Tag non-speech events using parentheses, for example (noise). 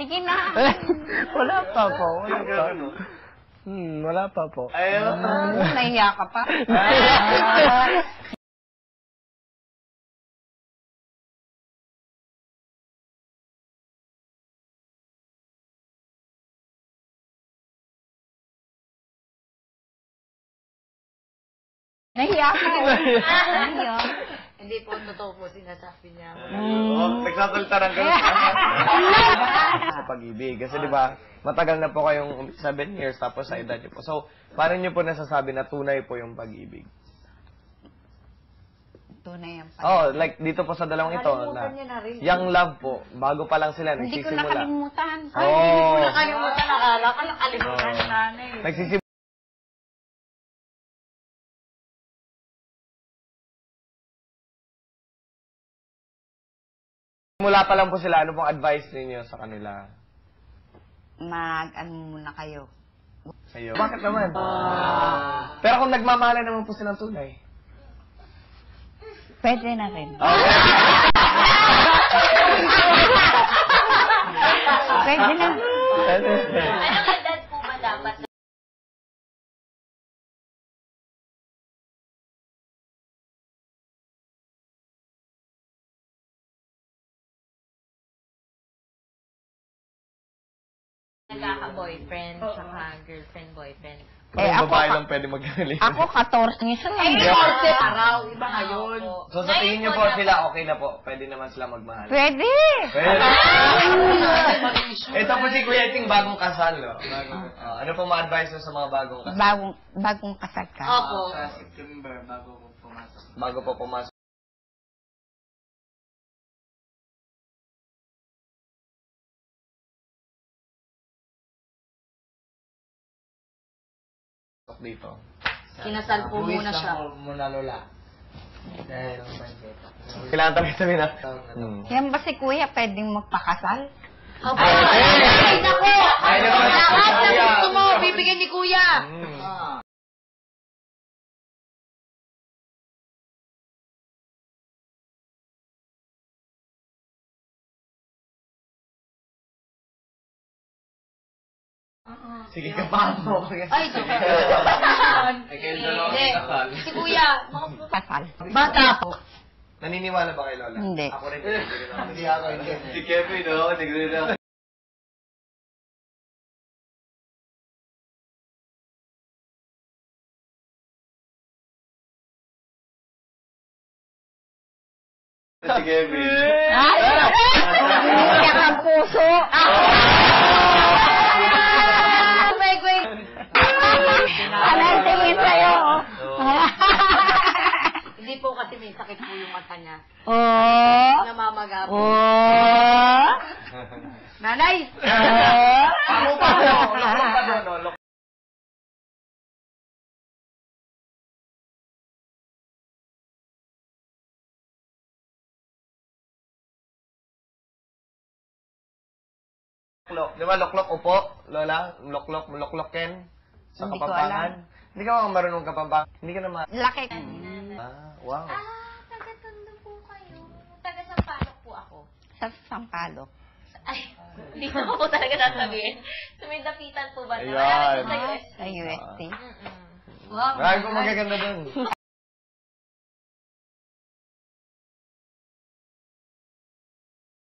Sige na. (laughs) wala pa po. Wala pa. Hmm, wala pa po. Ayun. Ah, Nahiya ka pa. (laughs) Nahiya ka. (laughs) Nahiya. Hindi po, totoo po sinasabi niya. Oh, nagsasalita ng gano'n. Pag-ibig. Kasi di ba, matagal na po kayong 7 years tapos sa edad niyo po. So, paano niyo po nasasabi na tunay po yung pag-ibig? Tunay ang pag- Oh, like dito po sa dalawang ito Nakalimutan niya na rin. young love po, bago pa lang sila Hindi ko nagsisimula. nakalimutan. Oh. Nakalimutan, nakala ko nakalimutan ni nanay. Nagsisimula Mula pa lang po sila, ano pong advice ninyo sa kanila? Mag, ano muna kayo. Sa'yo? Bakit naman? Pero kung nagmamahalan naman po silang tunay. Pwede na rin. Pwede na. Anong nagkaka-boyfriend tsaka girlfriend-boyfriend? Eh, Kung ako babae ka- lang pwede magkakalito. Ako, 14 years lang. Ay, Eh, 14 araw, iba ngayon. So sa tingin niyo po sila, okay na po. Pwede naman sila magmahal. Pwede. Pwede. Ito po si Kuya Ting, bagong kasal, no? Bagong, Ah, ano po ma-advise niyo sa mga bagong kasal? Bagong, bagong kasal ka. Opo. Bago po pumasok. Dito. Kinasal po muna siya. muna lola. Dahil Kailangan tabi sabi na. Hmm. Yan ba si kuya pwedeng magpakasal? Opo. Ay, naku! Ay, naku! Lahat na gusto mo, bibigyan ni kuya. Hmm. Sige ka pa mo. Ay, sige. Hindi. Si kuya, mga Kasal. bata po. Naniniwala ba kay Lola? Hindi. Ako rin. Hindi ako, hindi. Si Kevin, no? Tignan na. Si Kevin. Ay! Iyak ang puso. Wait, may sakit po yung mata niya. Oh. Namamaga po. Oh. (laughs) Nanay! Oh. Ano pa? No? Lok. Loklok. Di ba loklok upo, Lola? Loklok, lokloken? Sa Hindi Kapampangan? Hindi ka mga marunong Kapampangan? Hindi ka naman. Laki. Ah, wow. Ah, Sa Sampalok. Ay, hindi ko po talaga sasabihin. So, may dapitan po ba? Ayan. Ayan. Sa US. Sa UST. Mm-mm. Wow. Marami po magaganda doon.